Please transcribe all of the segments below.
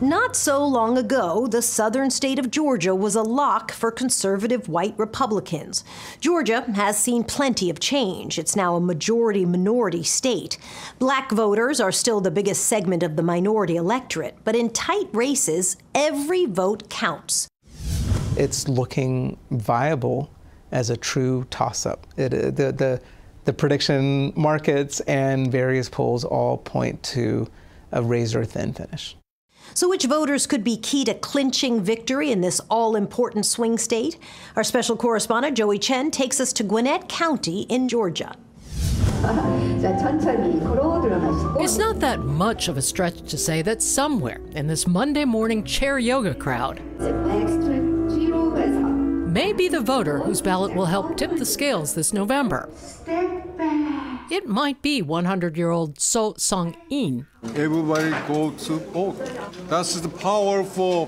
Not so long ago, the southern state of Georgia was a lock for conservative white Republicans. Georgia has seen plenty of change. It's now a majority minority state. Black voters are still the biggest segment of the minority electorate, but in tight races, every vote counts. It's looking viable as a true toss up. It, uh, the, the, the prediction markets and various polls all point to a razor thin finish. So, which voters could be key to clinching victory in this all important swing state? Our special correspondent, Joie Chen, takes us to Gwinnett County in Georgia. It's not that much of a stretch to say that somewhere in this Monday morning chair yoga crowd may be the voter whose ballot will help tip the scales this November. It might be 100 year old So Sung In. Everybody go to vote. That's the power for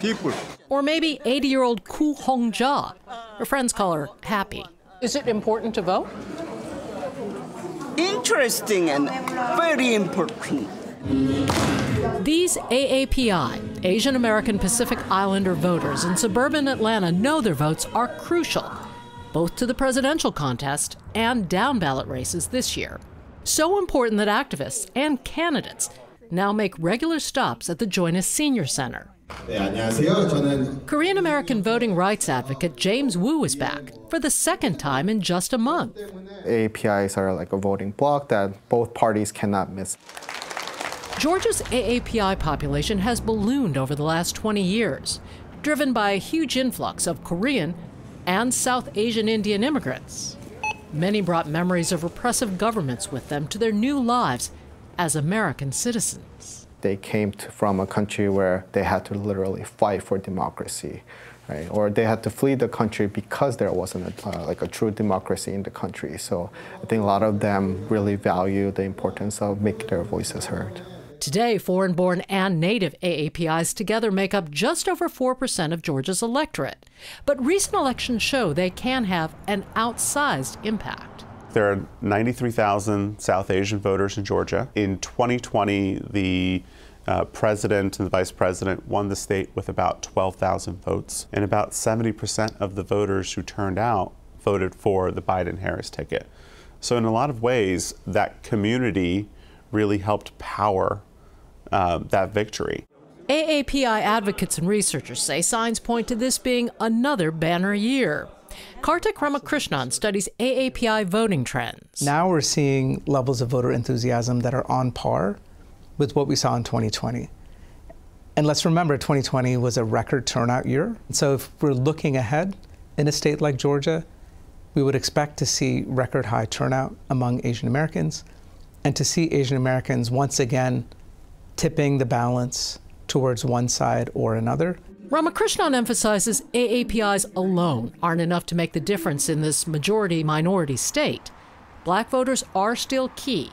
people. Or maybe 80 year old Koo Hong Ja. Her friends call her Happy. Is it important to vote? Interesting and very important. These AAPI, Asian American Pacific Islander voters in suburban Atlanta, know their votes are crucial both to the presidential contest and down ballot races this year. So important that activists and candidates now make regular stops at the Join Us Senior Center. Korean American voting rights advocate James Woo is back for the second time in just a month. APIs are like a voting bloc that both parties cannot miss. Georgia's AAPI population has ballooned over the last 20 years, driven by a huge influx of Korean and South Asian Indian immigrants. Many brought memories of repressive governments with them to their new lives as American citizens. They came to, from a country where they had to literally fight for democracy, right? Or they had to flee the country because there wasn't a, uh, like a true democracy in the country. So I think a lot of them really value the importance of making their voices heard. Today, foreign born and native AAPIs together make up just over 4% of Georgia's electorate. But recent elections show they can have an outsized impact. There are 93,000 South Asian voters in Georgia. In 2020, the uh, president and the vice president won the state with about 12,000 votes, and about 70% of the voters who turned out voted for the Biden Harris ticket. So, in a lot of ways, that community really helped power uh, that victory. AAPI advocates and researchers say signs point to this being another banner year. Karthick Ramakrishnan studies AAPI voting trends. Now we're seeing levels of voter enthusiasm that are on par with what we saw in 2020. And let's remember, 2020 was a record turnout year. So if we're looking ahead in a state like Georgia, we would expect to see record high turnout among Asian Americans and to see Asian Americans once again tipping the balance towards one side or another. Ramakrishnan emphasizes AAPIs alone aren't enough to make the difference in this majority minority state. Black voters are still key,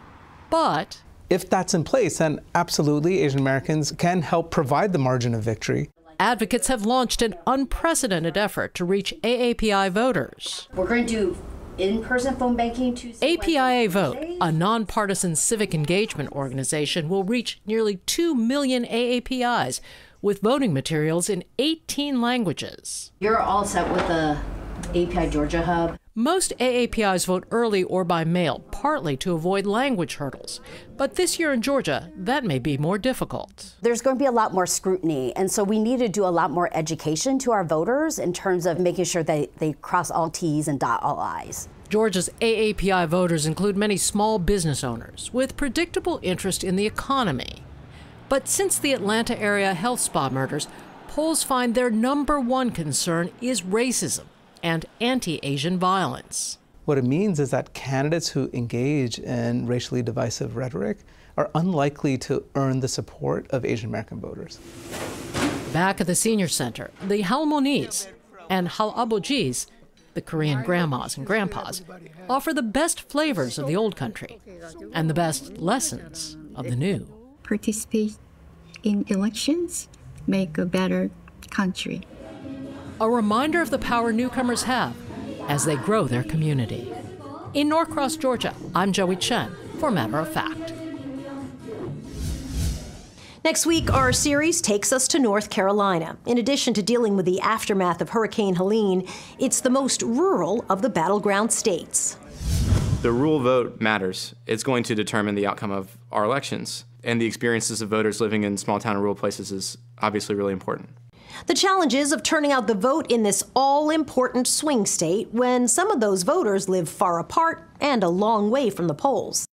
but. If that's in place, then absolutely Asian Americans can help provide the margin of victory. Advocates have launched an unprecedented effort to reach AAPI voters. We're going to in-person phone banking. APIA Vote, a nonpartisan civic engagement organization, will reach nearly 2 million AAPIs with voting materials in 18 languages. You're all set with the API Georgia Hub. Most AAPIs vote early or by mail, partly to avoid language hurdles. But this year in Georgia, that may be more difficult. There's going to be a lot more scrutiny, and so we need to do a lot more education to our voters in terms of making sure that they cross all T's and dot all I's. Georgia's AAPI voters include many small business owners with predictable interest in the economy. But since the Atlanta area health spa murders, polls find their number one concern is racism and anti Asian violence. What it means is that candidates who engage in racially divisive rhetoric are unlikely to earn the support of Asian American voters. Back at the senior center, the Halmonis and Halabojis, the Korean grandmas and grandpas, offer the best flavors of the old country and the best lessons of the new. Participate in elections, make a better country a reminder of the power newcomers have as they grow their community. In Norcross, Georgia, I'm Joie Chen for Matter of Fact. Next week, our series takes us to North Carolina. In addition to dealing with the aftermath of Hurricane Helene, it's the most rural of the battleground states. The rural vote matters. It's going to determine the outcome of our elections. And the experiences of voters living in small town and rural places is obviously really important. The challenges of turning out the vote in this all important swing state when some of those voters live far apart and a long way from the polls.